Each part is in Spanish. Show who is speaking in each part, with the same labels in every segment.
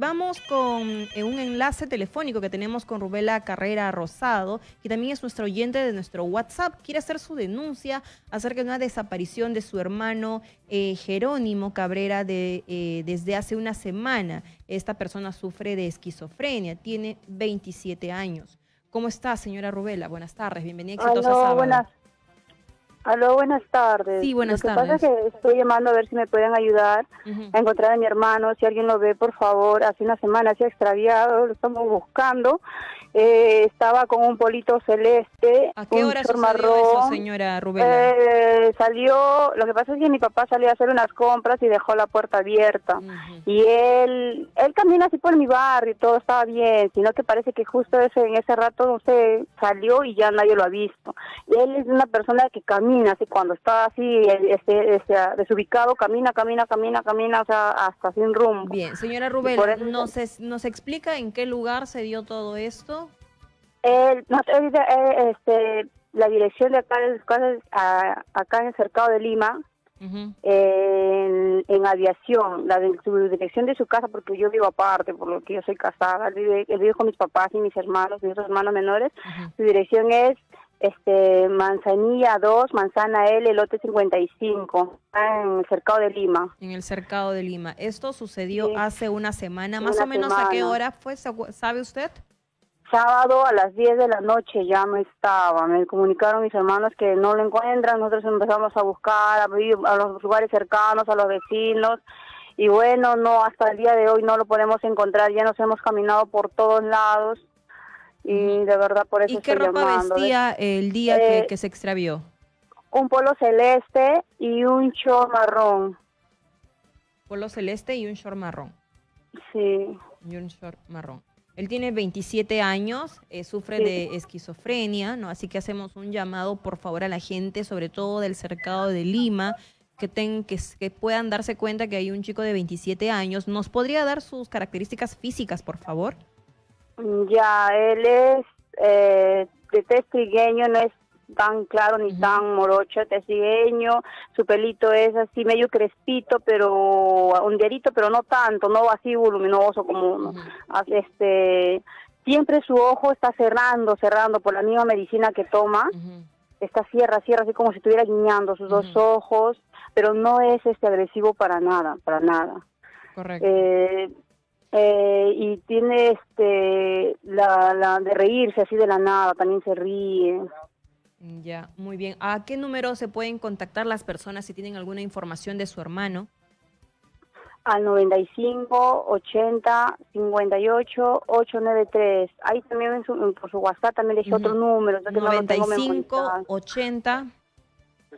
Speaker 1: Vamos con eh, un enlace telefónico que tenemos con Rubela Carrera Rosado, que también es nuestro oyente de nuestro WhatsApp. Quiere hacer su denuncia acerca de una desaparición de su hermano eh, Jerónimo Cabrera de, eh, desde hace una semana. Esta persona sufre de esquizofrenia, tiene 27 años. ¿Cómo está, señora Rubela? Buenas tardes, bienvenida a Exitosa Sábado.
Speaker 2: buenas, aló, buenas tardes.
Speaker 1: Sí, buenas
Speaker 2: lo que
Speaker 1: tardes.
Speaker 2: pasa es que estoy llamando a ver si me pueden ayudar a encontrar a mi hermano. Si alguien lo ve, por favor. Hace una semana se ha extraviado, lo estamos buscando. Eh, estaba con un polito celeste,
Speaker 1: ¿A qué
Speaker 2: un
Speaker 1: hora
Speaker 2: short
Speaker 1: sucedió eso,
Speaker 2: marrón.
Speaker 1: señora Rubela?
Speaker 2: Eh, salió, lo que pasa es que mi papá salió a hacer unas compras y dejó la puerta abierta. Y él, él camina así por mi barrio y todo estaba bien, sino que parece que justo ese, en ese rato no sé, salió y ya nadie lo ha visto. Y él es una persona que camina, así cuando está así, este, este, desubicado, camina, camina, camina, camina, o sea, hasta sin rumbo.
Speaker 1: Bien, señora
Speaker 2: eso-
Speaker 1: ¿nos, es- ¿nos explica en qué lugar se dio todo esto?
Speaker 2: Él, eh, este, la dirección de acá, de sus casas, a- acá en el cercado de Lima,
Speaker 1: Ujú.
Speaker 2: en, en aviación, la de su dirección de su casa, porque yo vivo aparte, por lo que yo soy casada, él vive, él vive con mis papás y mis hermanos, mis hermanos menores, su dirección es este Manzanilla 2, Manzana L, lote 55, está en el cercado de Lima.
Speaker 1: En el cercado de Lima. Esto sucedió
Speaker 2: Sí.
Speaker 1: hace una semana. Más
Speaker 2: Una
Speaker 1: o menos a qué hora fue, ¿Se acu- ¿sabe usted?
Speaker 2: Sábado a las 10 de la noche ya no estaba. Me comunicaron mis hermanos que no lo encuentran. Nosotros empezamos a buscar, a, ir a los lugares cercanos, a los vecinos. Y bueno, no, hasta el día de hoy no lo podemos encontrar. Ya nos hemos caminado por todos lados. Y de verdad por eso
Speaker 1: ¿Y qué
Speaker 2: estoy
Speaker 1: ropa
Speaker 2: llamando.
Speaker 1: vestía el día que,
Speaker 2: Eh,
Speaker 1: que se extravió?
Speaker 2: Un polo celeste y un short marrón.
Speaker 1: Polo celeste y un short marrón.
Speaker 2: Sí.
Speaker 1: Y un short marrón. Él tiene 27 años, eh, sufre
Speaker 2: Sí.
Speaker 1: de esquizofrenia, ¿no? Así que hacemos un llamado, por favor, a la gente, sobre todo del cercado de Lima, que, ten- que, s- que puedan darse cuenta que hay un chico de 27 años. ¿Nos podría dar sus características físicas, por favor?
Speaker 2: Ya, él es eh, de tez trigueño, no es tan claro ni
Speaker 1: Ujú.
Speaker 2: tan morocho, tez trigueño, su pelito es así medio crespito, pero ondeadito, pero no tanto, no así voluminoso como uno. Así, Este, siempre su ojo está cerrando, cerrando por la misma medicina que toma, está cierra, cierra así como si estuviera guiñando sus dos ojos, pero no es este agresivo para nada, para nada.
Speaker 1: Correcto.
Speaker 2: Eh, eh, y tiene este la, la de reírse así de la nada, también se ríe.
Speaker 1: Ya, muy bien. ¿A qué número se pueden contactar las personas si tienen alguna información de su hermano?
Speaker 2: Al 95 80 58 893. Ahí también en su- por su WhatsApp también dejé
Speaker 1: Ujú.
Speaker 2: otro número. ya que no lo tengo
Speaker 1: 95
Speaker 2: memorizado.
Speaker 1: 80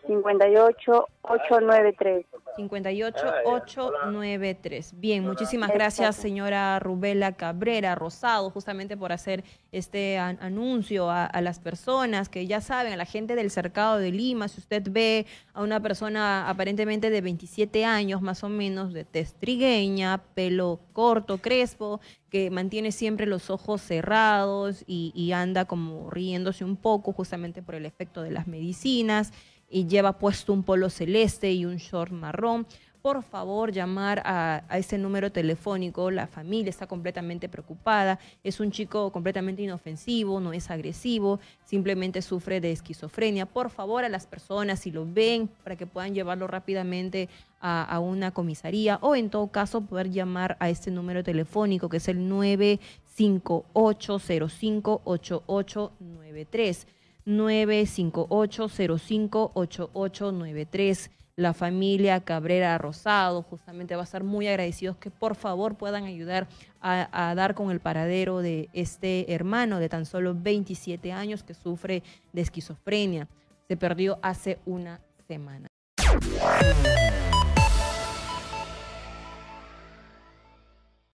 Speaker 2: 58 893.
Speaker 1: 58893. Bien, muchísimas gracias, señora Rubela Cabrera Rosado, justamente por hacer este an- anuncio a, a las personas que ya saben, a la gente del cercado de Lima. Si usted ve a una persona aparentemente de 27 años, más o menos, de tez trigueña, pelo corto, crespo, que mantiene siempre los ojos cerrados y, y anda como riéndose un poco, justamente por el efecto de las medicinas y lleva puesto un polo celeste y un short marrón. Por favor, llamar a, ese número telefónico. La familia está completamente preocupada. Es un chico completamente inofensivo, no es agresivo, simplemente sufre de esquizofrenia. Por favor, a las personas, si lo ven, para que puedan llevarlo rápidamente a, a una comisaría o en todo caso poder llamar a este número telefónico que es el 958058893. 958058893. La familia Cabrera Rosado justamente va a estar muy agradecidos que por favor puedan ayudar a, a dar con el paradero de este hermano de tan solo 27 años que sufre de esquizofrenia. Se perdió hace una semana.